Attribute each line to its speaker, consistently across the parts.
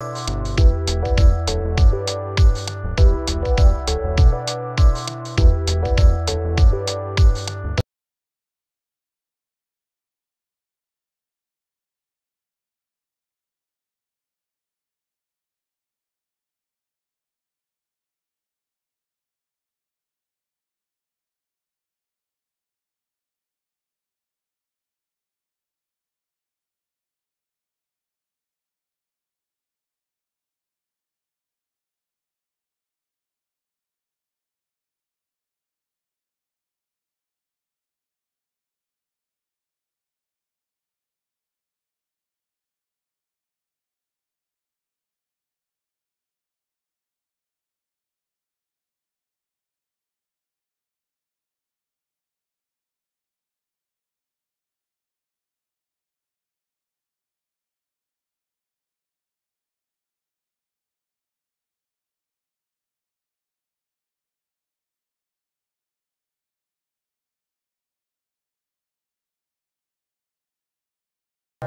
Speaker 1: Thank you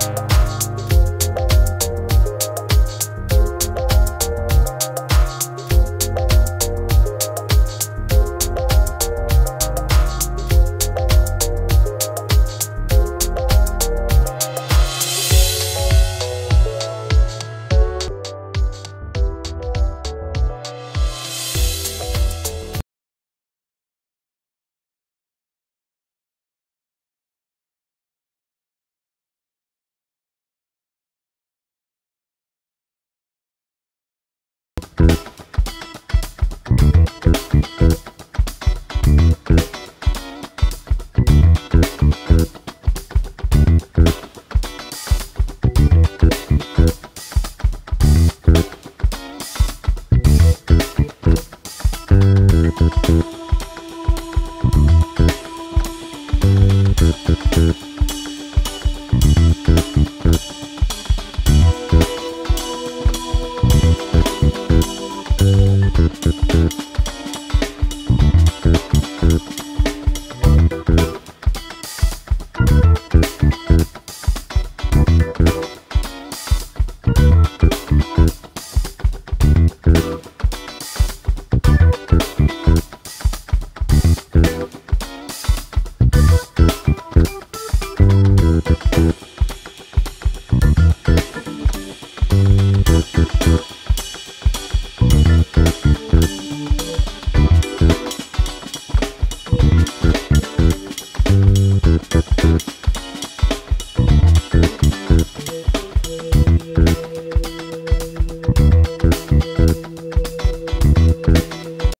Speaker 1: Música
Speaker 2: Thank you.